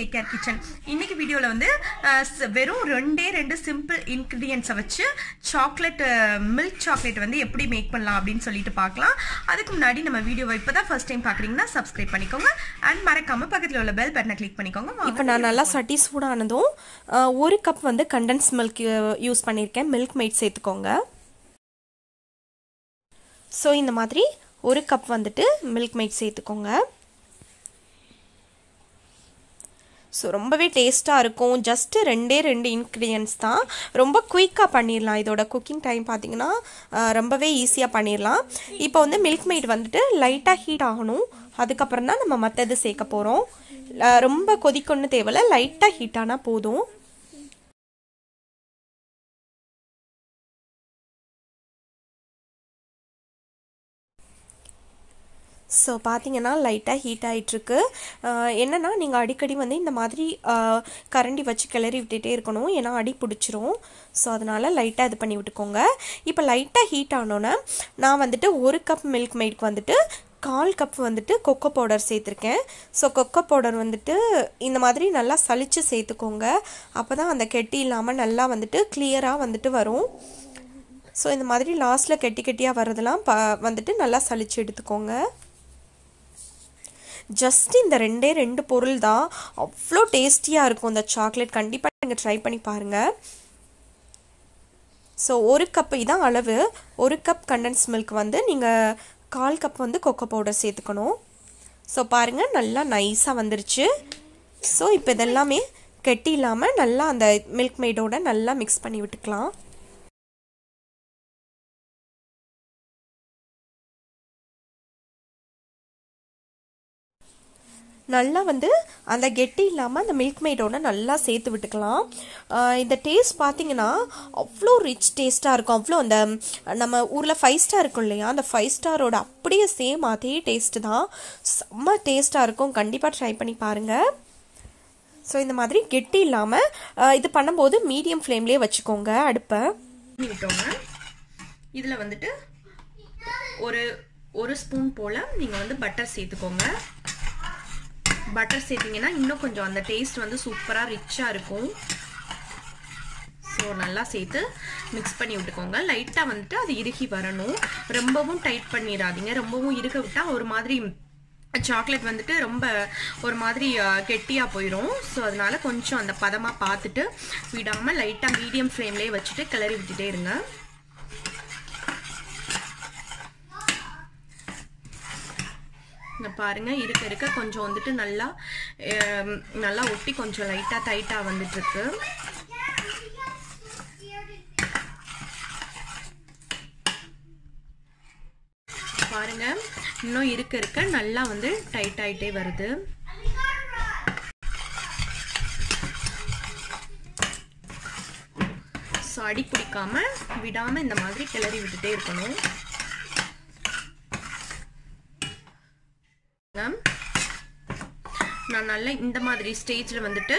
Cake care kitchen இன்னைக்கு வீடியோவில் வந்து வெறும் ரெண்டே ரெண்டு சிம்பிள் இன்க்ரீடியன்ஸை வச்சு சாக்லேட் மில்க் சாக்லேட் வந்து எப்படி மேக் பண்ணலாம் அப்படின்னு சொல்லிட்டு பார்க்கலாம். அதுக்கு முன்னாடி நம்ம வீடியோவை இப்போ தான் ஃபர்ஸ்ட் டைம் பார்க்குறீங்கன்னா சப்ஸ்கிரைப் பண்ணிக்கோங்க. அண்ட் மறக்காம பக்கத்தில் உள்ள பெல் பட்டனை கிளிக் பண்ணிக்கோங்க. இப்போ நான் நல்லா சட்டி சூடானதும் ஒரு கப் வந்து கண்டன்ஸ் மில்க் யூஸ் பண்ணியிருக்கேன். மில்க் மெய்ட் சேர்த்துக்கோங்க. ஸோ இந்த மாதிரி ஒரு கப் வந்துட்டு மில்க் மெய்ட் சேர்த்துக்கோங்க. ஸோ ரொம்பவே டேஸ்ட்டாக இருக்கும். ஜஸ்ட்டு ரெண்டே ரெண்டு இன்க்ரீடியன்ஸ் தான். ரொம்ப குயிக்காக பண்ணிடலாம் இதோட குக்கிங் டைம் பார்த்தீங்கன்னா ரொம்பவே ஈஸியாக பண்ணிடலாம் இப்போ வந்து மில்க் மெய்ட் வந்துட்டு லைட்டாக ஹீட் ஆகணும். அதுக்கப்புறம் தான் நம்ம மற்றது சேர்க்க போகிறோம் ரொம்ப கொதிக்கொன்னு தேவையில்ல. லைட்டாக ஹீட் ஆனால் போதும். ஸோ பார்த்தீங்கன்னா லைட்டாக ஹீட் ஆகிட்டுருக்கு என்னென்னா நீங்கள் அடிக்கடி வந்து இந்த மாதிரி கரண்டி வச்சு கிளறி விட்டுட்டே இருக்கணும். ஏன்னா அடி பிடிச்சிரும். ஸோ அதனால் லைட்டாக இது பண்ணி விட்டுக்கோங்க. இப்போ லைட்டாக ஹீட் ஆனோன்னே நான் வந்துட்டு ஒரு கப் மில்க் மெய்டுக்கு வந்துட்டு கால் கப் வந்துட்டு கொக்கோ பவுடர் சேர்த்துருக்கேன். ஸோ கொக்கோ பவுடர் வந்துட்டு இந்த மாதிரி நல்லா சளிச்சு சேர்த்துக்கோங்க. அப்போ தான் அந்த கெட்டி இல்லாமல் நல்லா வந்துட்டு கிளியராக வந்துட்டு வரும். ஸோ இந்த மாதிரி லாஸ்ட்டில் கெட்டி கெட்டியாக வர்றதெல்லாம் ப வந்துட்டு நல்லா சளிச்சு எடுத்துக்கோங்க. ஜஸ்ட் இந்த ரெண்டே ரெண்டு பொருள் தான் அவ்வளோ டேஸ்டியாக இருக்கும் இந்த சாக்லேட் கண்டிப்பாக நீங்கள் ட்ரை பண்ணி பாருங்கள் ஸோ ஒரு கப் இதான் அளவு. ஒரு கப் கண்டன்ஸ் மில்க் வந்து நீங்கள் கால் கப் வந்து கொக்கோ பவுடர் சேர்த்துக்கணும். ஸோ பாருங்கள் நல்லா நைஸாக வந்துருச்சு. ஸோ இப்போ இதெல்லாமே கெட்டி இல்லாமல் நல்லா அந்த மில்க் மேடோட நல்லா மிக்ஸ் பண்ணி விட்டுக்கலாம். நல்லா வந்து அந்த கெட்டி இல்லாமல் அந்த மில்க் மெய்டோட நல்லா சேர்த்து விட்டுக்கலாம். இந்த டேஸ்ட் பார்த்தீங்கன்னா அவ்வளோ ரிச் டேஸ்ட்டாக இருக்கும். அவ்வளோ அந்த நம்ம ஊரில் ஃபைவ் ஸ்டார் இருக்கும் இல்லையா? அந்த ஃபைவ் ஸ்டாரோட அப்படியே சேம் அதே டேஸ்ட்டு தான். செம்ம டேஸ்ட்டாக இருக்கும். கண்டிப்பாக ட்ரை பண்ணி பாருங்கள் ஸோ இந்த மாதிரி கெட்டி இல்லாமல் இது பண்ணும்போது மீடியம் ஃப்ளேம்லேயே வச்சுக்கோங்க அடுப்பை. விட்டோங்க இதில் வந்துட்டு ஒரு ஒரு ஸ்பூன் போல் நீங்கள் வந்து பட்டர் சேர்த்துக்கோங்க. பட்டர் சேர்த்திங்கன்னா இன்னும் கொஞ்சம் அந்த டேஸ்ட் வந்து சூப்பராக ரிச்சாக இருக்கும். ஸோ நல்லா சேர்த்து மிக்ஸ் பண்ணி விட்டுக்கோங்க. லைட்டாக வந்துட்டு அது இறுகி வரணும். ரொம்பவும் டைட் பண்ணிடாதீங்க. ரொம்பவும் இறுக விட்டால் ஒரு மாதிரி சாக்லேட் வந்துட்டு ரொம்ப ஒரு மாதிரி கெட்டியாக போயிடும் ஸோ அதனால கொஞ்சம் அந்த பதமாக பார்த்துட்டு விடாமல் லைட்டாக மீடியம் ஃப்ளேம்லேயே வச்சுட்டு கிளறி விட்டுட்டே இருங்க. பாருங்கள் இருக்க இருக்க கொஞ்சம் வந்துட்டு நல்லா நல்லா ஒட்டி கொஞ்சம் லைட்டாக டைட்டாக வந்துட்டுருக்கு. பாருங்க இன்னும் இருக்க இருக்க நல்லா வந்து டைட் ஆகிட்டே வருது. ஸோ அடி பிடிக்காம விடாமல் இந்த மாதிரி கிளறி விட்டுட்டே இருக்கணும். நான் நல்லா இந்த மாதிரி ஸ்டேஜில் வந்துட்டு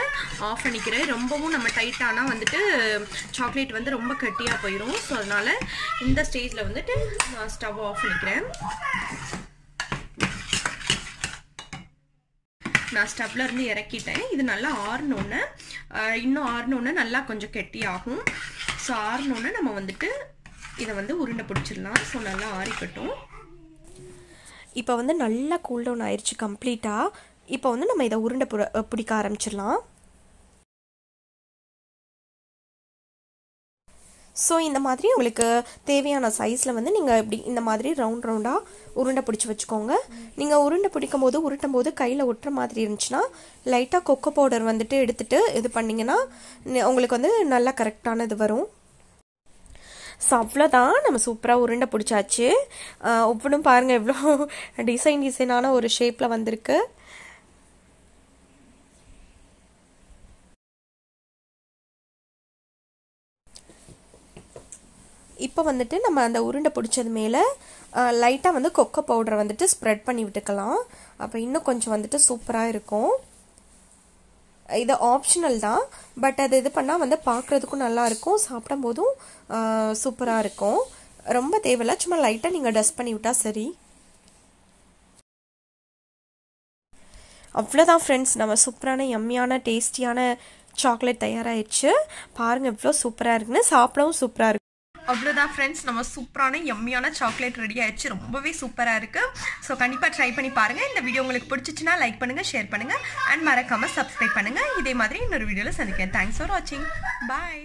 ஆஃப் பண்ணிக்கிறேன் ரொம்பவும் நம்ம டைட்டானா வந்துட்டு சாக்லேட் வந்து ரொம்ப கட்டியாக போயிடும் ஸோ அதனால் இந்த ஸ்டேஜில் வந்துட்டு நான் ஸ்டவ் ஆஃப் பண்ணிக்கிறேன் நான் ஸ்டவ்லேருந்து இறக்கிட்டேன். இது நல்லா ஆறினோன்னே இன்னும் ஆறினோன்னே நல்லா கொஞ்சம் கெட்டியாகும். ஸோ ஆறினோன்னே நம்ம வந்துட்டு இதை வந்து உருண்டை பிடிச்சிடலாம். ஸோ நல்லா ஆறிக்கட்டும். இப்போ வந்து நல்லா கூல்டவுன் ஆயிடுச்சு கம்ப்ளீட்டாக இப்போ வந்து நம்ம இதை உருண்டை புர பிடிக்க ஆரம்பிச்சிடலாம். ஸோ இந்த மாதிரி உங்களுக்கு தேவையான சைஸில் வந்து நீங்கள் இப்படி இந்த மாதிரி ரவுண்ட் ரவுண்டாக உருண்டை பிடிச்சி வச்சுக்கோங்க. நீங்கள் உருண்டை பிடிக்கும் போது உருட்டும் போது கையில் ஒட்டுற மாதிரி இருந்துச்சுன்னா லைட்டாக கொக்கோ பவுடர் வந்துட்டு எடுத்துகிட்டு இது பண்ணிங்கன்னா உங்களுக்கு வந்து நல்லா கரெக்டான இது வரும். ஸோ அவ்வளோதான் நம்ம சூப்பராக உருண்டை பிடிச்சாச்சு. ஒவ்வொன்றும் பாருங்கள் எவ்வளோ டிசைன் டிசைனான ஒரு ஷேப்பில் வந்திருக்கு. இப்போ வந்துட்டு நம்ம அந்த உருண்டை பிடிச்சது மேலே லைட்டாக வந்து கொக்கோ பவுடரை வந்துட்டு ஸ்ப்ரெட் பண்ணி விட்டுக்கலாம். அப்போ இன்னும் கொஞ்சம் வந்துட்டு சூப்பராக இருக்கும். இது ஆப்ஷனல் தான். பட் அது இது பண்ணால் வந்து பார்க்குறதுக்கும் நல்லா இருக்கும். சாப்பிடும் போதும் சூப்பராக இருக்கும். ரொம்ப தேவையில்ல. சும்மா லைட்டாக நீங்கள் டஸ்ட் பண்ணி விட்டால் சரி. அவ்வளோதான் ஃப்ரெண்ட்ஸ் நம்ம சூப்பரான எம்மியான டேஸ்டியான சாக்லேட் தயாராகிடுச்சு பாருங்கள் எவ்வளோ சூப்பராக இருக்குன்னு. சாப்பிடவும் சூப்பராக இருக்கு. அவ்வளோதான் ஃப்ரெண்ட்ஸ் நம்ம சூப்பரான எம்மியான சாக்லேட் ரெடி ஆயிடுச்சு. ரொம்பவே சூப்பராக இருக்குது ஸோ கண்டிப்பாக ட்ரை பண்ணி பாருங்கள் இந்த வீடியோ உங்களுக்கு பிடிச்சிச்சுன்னா லைக் பண்ணுங்கள் ஷேர் பண்ணுங்கள் அண்ட் மறக்காமல் சப்ஸ்கிரைப் பண்ணுங்கள் இதே மாதிரி இன்னொரு வீடியோவில் சந்திக்கிறேன். தேங்க்ஸ் ஃபார் வாட்சிங் பாய்